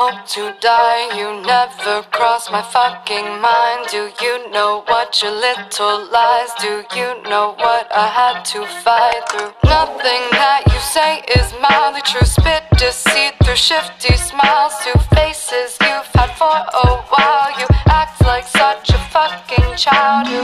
hope to die. You never cross my fucking mind. Do you know what your little lies? Do you know what I had to fight through? Nothing that you say is mildly true. Spit deceit through shifty smiles. Two faces you've had for a while. You act like such a fucking child. You